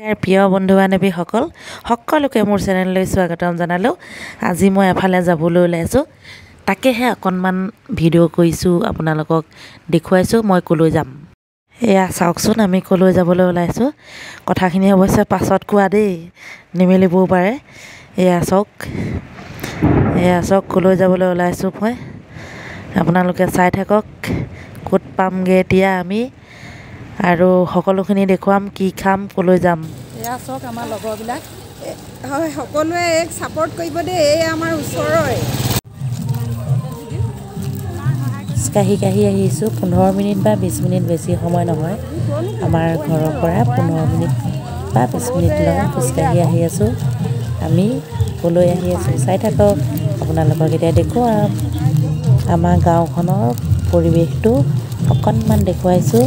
নমস্কাৰ প্ৰিয় বন্ধু বান্ধৱীসকল সকলোকে মোৰ চেনেললৈ স্বাগতম জনালোঁ। আজি মই এফালে যাবলৈ ওলাইছোঁ। তাকেহে অকণমান ভিডিঅ' কৰিছোঁ আপোনালোকক দেখুৱাইছোঁ মই ক'লৈ যাম। এয়া চাওকচোন আমি ক'লৈ যাবলৈ ওলাইছোঁ। কথাখিনি অৱশ্যে পাছত কোৱা দেই নিমিলিবও পাৰে। এয়া চাওক এয়া চাওক ক'লৈ যাবলৈ ওলাইছোঁ মই। আপোনালোকে চাই থাকক ক'ত পামগৈ এতিয়া আমি। আৰু সকলোখিনি দেখুৱাম কি খাম ক'লৈ যাম। এয়া চাওক আমাৰ লগৰবিলাক। হয় সকলোৱে এক ছাপৰ্ট কৰিব দেই এই আমাৰ ওচৰৰে। কাঢ়ি কাঢ়ি আহিছোঁ পোন্ধৰ মিনিট বা বিছ মিনিট বেছি সময় নহয়। আমাৰ ঘৰৰ পৰা পোন্ধৰ মিনিট বা বিছ মিনিটলৈ খোজকাঢ়ি আহি আছোঁ। আমি ক'লৈ আহি আছোঁ চাই থাকক আপোনালোকক এতিয়া দেখুৱাম। আমাৰ গাঁওখনৰ পৰিৱেশটো অকণমান দেখুৱাইছোঁ।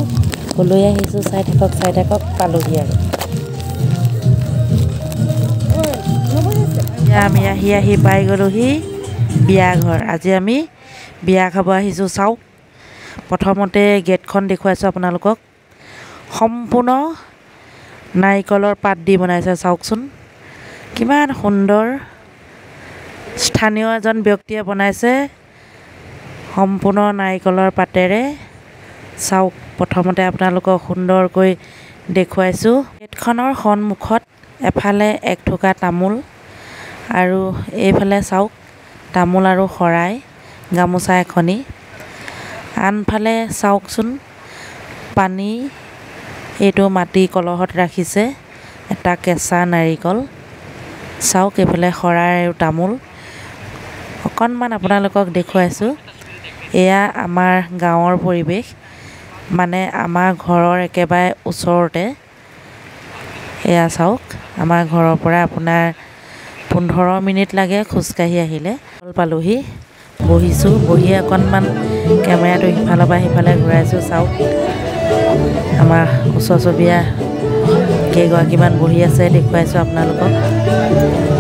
ক'লৈ আহিছোঁ চাই থাকক চাই থাকক পালোহি আৰু। এতিয়া আমি আহি আহি পাই গ'লোহি বিয়া ঘৰ আজি আমি বিয়া খাব আহিছোঁ চাওক। প্ৰথমতে গেটখন দেখুৱাইছোঁ আপোনালোকক। সম্পূৰ্ণ নাৰিকলৰ পাত দি বনাইছে চাওকচোন। কিমান সুন্দৰ। স্থানীয় এজন ব্যক্তিয়ে বনাইছে। সম্পূৰ্ণ নাৰিকলৰ পাতেৰে। চাওক প্ৰথমতে আপোনালোকক সুন্দৰকৈ দেখুৱাইছোঁ। গেটখনৰ সন্মুখত এফালে এক থোকা তামোল আৰু এইফালে চাওক তামোল আৰু শৰাই গামোচা এখনি। আনফালে চাওকচোন পানী এইটো মাটি কলহত ৰাখিছে এটা কেঁচা নাৰিকল। চাওক এইফালে শৰাই আৰু তামোল। অকণমান আপোনালোকক দেখুৱাইছোঁ এয়া আমাৰ গাঁৱৰ পৰিৱেশ। মানে আমাৰ ঘৰৰ একেবাৰে ওচৰতে। এয়া চাওক আমাৰ ঘৰৰ পৰা আপোনাৰ পোন্ধৰ মিনিট লাগে খোজকাঢ়ি আহিলে। পালোহি বহিছোঁ বহি অকণমান কেমেৰাটো সিফালৰ পৰা সিফালে ঘূৰাইছোঁ চাওক। আমাৰ ওচৰ চুবুৰীয়া কেইগৰাকীমান বহি আছে দেখুৱাইছোঁ আপোনালোকক।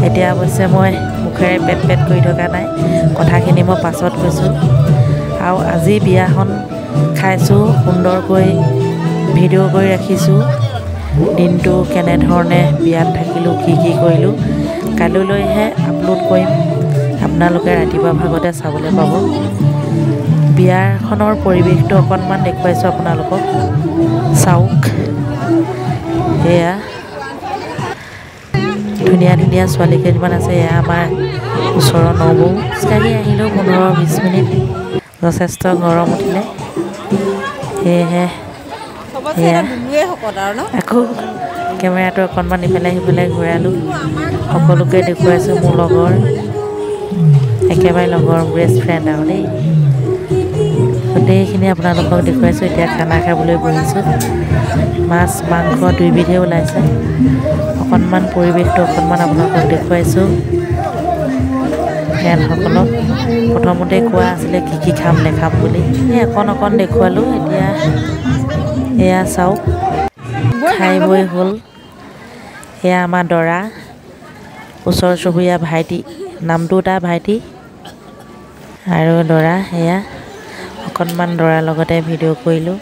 এতিয়া অৱশ্যে মই মুখেৰে পেট পেট কৰি থকা নাই কথাখিনি মই পাছত কৈছোঁ। আৰু আজি বিয়াখন খাইছোঁ সুন্দৰকৈ ভিডিঅ' কৰি ৰাখিছোঁ। দিনটো কেনেধৰণে বিয়াত থাকিলোঁ কি কি কৰিলোঁ কাইলৈহে আপলোড কৰিম। আপোনালোকে ৰাতিপুৱা ভাগতে চাবলৈ পাব। বিয়াখনৰ পৰিৱেশটো অকণমান দেখুৱাইছোঁ আপোনালোকক। চাওক। এয়া। ধুনীয়া ধুনীয়া ছোৱালী কেইজনীমান আছে। এয়া আমাৰ ওচৰৰ নবৌ। খোজকাঢ়ি আহিলেও পোন্ধৰ বিছ মিনিট। যথেষ্ট গৰম উঠিলে। সেয়েহে আকৌ কেমেৰাটো অকণমান ইফালে সিফালে ঘূৰালোঁ সকলোকে দেখুৱাইছোঁ মোৰ লগৰ। একেবাৰে লগৰ বেষ্ট ফ্ৰেণ্ড আৰু দেই। গোটেইখিনি আপোনালোকক দেখুৱাইছোঁ এতিয়া খানা খাবলৈ বহিছোঁ। মাছ মাংস দুইবিধে ওলাইছে। অকণমান পৰিৱেশটো অকণমান আপোনালোকক দেখুৱাইছোঁ। ফ্ৰেণ্ডসকলক প্ৰথমতে কোৱা আছিলে কি কি খাম নেখাম বুলি। এই অকণ অকণ দেখুৱালোঁ এতিয়া এয়া চাওক। খাই বৈ হ'ল। এয়া আমাৰ দৰা ওচৰ চুবুৰীয়া ভাইটি নামটো তাৰ ভাইটি আৰু দৰা এয়া। অকণমান দৰাৰ লগতে ভিডিঅ' কৰিলোঁ।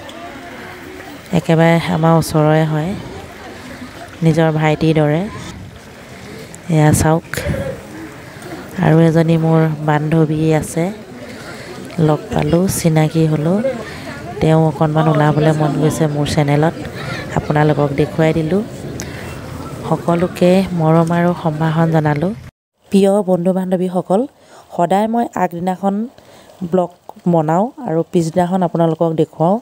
একেবাৰে আমাৰ ওচৰৰে হয়। নিজৰ ভাইটিৰ দৰে। এয়া চাওক। আৰু এজনী মোৰ বান্ধৱী আছে লগ পালোঁ চিনাকি হ'লোঁ। তেওঁ অকণমান ওলাবলৈ মন গৈছে মোৰ চেনেলত। আপোনালোকক দেখুৱাই দিলোঁ। সকলোকে মৰম আৰু সম্ভাষণ জনালোঁ। প্ৰিয় বন্ধু বান্ধৱীসকল সদায় মই আগদিনাখন ব্লগ বনাওঁ আৰু পিছদিনাখন আপোনালোকক দেখুৱাওঁ।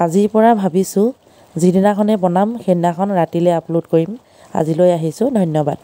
আজিৰ পৰা ভাবিছোঁ যিদিনাখনেই বনাম সেইদিনাখন ৰাতিলৈ আপলোড কৰিম। আজিলৈ আহিছোঁ ধন্যবাদ।